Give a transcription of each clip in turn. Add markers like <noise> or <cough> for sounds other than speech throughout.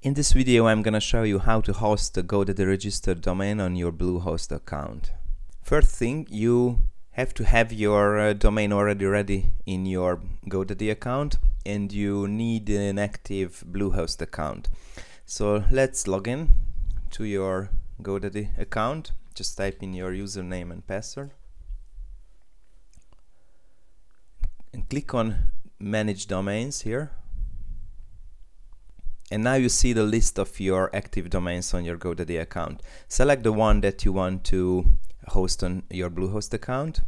In this video I'm gonna show you how to host a GoDaddy registered domain on your Bluehost account. First thing, you have to have your uh, domain already ready in your GoDaddy account and you need an active Bluehost account. So let's log in to your GoDaddy account. Just type in your username and password. And click on manage domains here and now you see the list of your active domains on your GoDaddy account. Select the one that you want to host on your Bluehost account.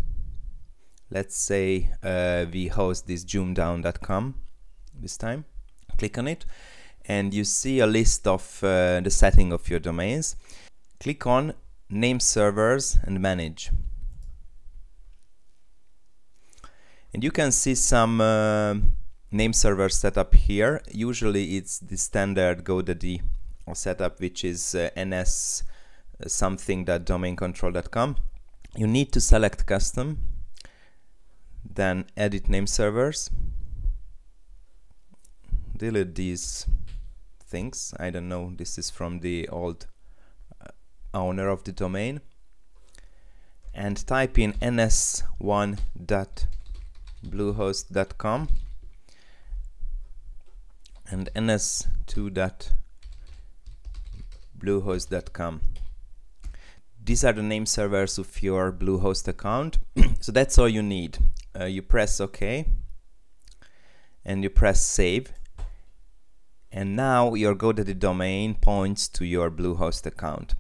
Let's say uh, we host this joomdown.com this time. Click on it and you see a list of uh, the setting of your domains. Click on name servers and manage. And you can see some uh, name server setup here. Usually it's the standard GoDaddy setup, which is uh, ns something.domaincontrol.com. You need to select custom, then edit name servers, delete these things. I don't know, this is from the old uh, owner of the domain. And type in ns1.bluehost.com and ns2.bluehost.com. These are the name servers of your Bluehost account. <clears throat> so that's all you need. Uh, you press OK and you press save and now your GoDaddy domain points to your Bluehost account.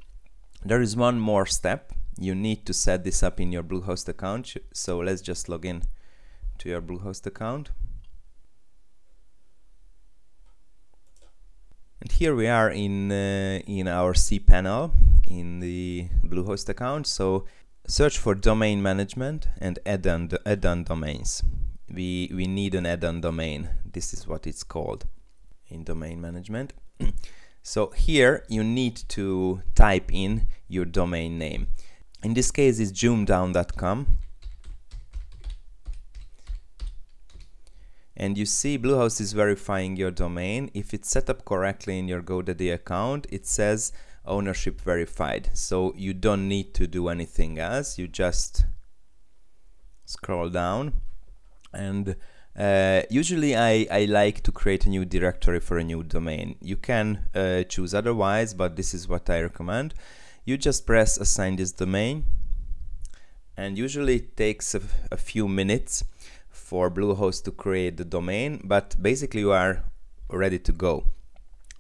There is one more step. You need to set this up in your Bluehost account. So let's just log in to your Bluehost account. And here we are in uh, in our cPanel in the Bluehost account. So search for domain management and add-on add-on domains. We we need an add-on domain. This is what it's called in domain management. <clears throat> so here you need to type in your domain name. In this case, it's joomdown.com and you see Bluehost is verifying your domain. If it's set up correctly in your GoDaddy account, it says ownership verified. So you don't need to do anything else. You just scroll down and uh, usually I, I like to create a new directory for a new domain. You can uh, choose otherwise, but this is what I recommend. You just press assign this domain and usually it takes a, a few minutes for Bluehost to create the domain, but basically you are ready to go.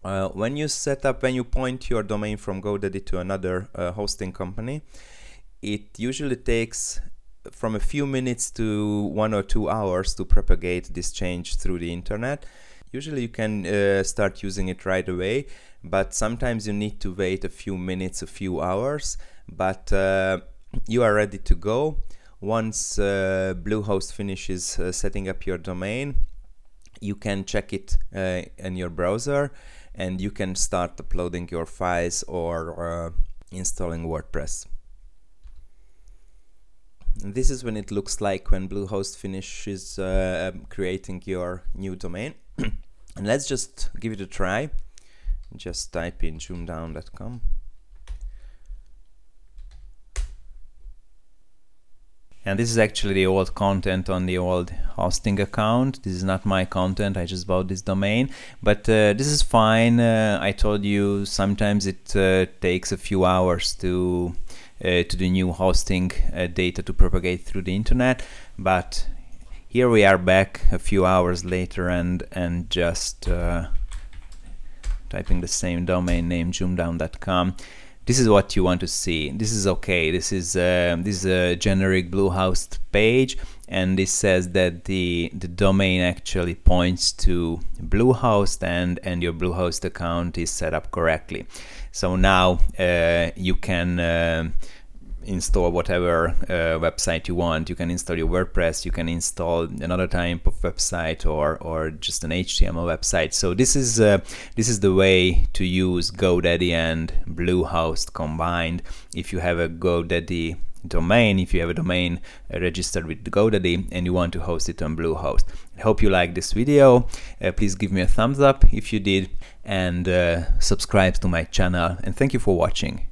Uh, when you set up, when you point your domain from GoDaddy to another uh, hosting company, it usually takes from a few minutes to one or two hours to propagate this change through the internet. Usually you can uh, start using it right away, but sometimes you need to wait a few minutes, a few hours, but uh, you are ready to go once uh, Bluehost finishes uh, setting up your domain, you can check it uh, in your browser and you can start uploading your files or installing WordPress. This is when it looks like when Bluehost finishes uh, creating your new domain. <clears throat> and let's just give it a try. Just type in joomdown.com. and this is actually the old content on the old hosting account. This is not my content I just bought this domain. But uh, this is fine. Uh, I told you sometimes it uh, takes a few hours to uh, to the new hosting uh, data to propagate through the internet. But here we are back a few hours later and and just uh, typing the same domain name joomdown.com this is what you want to see. This is okay. This is uh, this is a generic Bluehost page, and this says that the the domain actually points to Bluehost, and and your Bluehost account is set up correctly. So now uh, you can. Uh, install whatever uh, website you want. You can install your WordPress, you can install another type of website or, or just an HTML website. So this is uh, this is the way to use GoDaddy and Bluehost combined. If you have a GoDaddy domain if you have a domain uh, registered with GoDaddy and you want to host it on Bluehost. I hope you liked this video. Uh, please give me a thumbs up if you did and uh, subscribe to my channel and thank you for watching.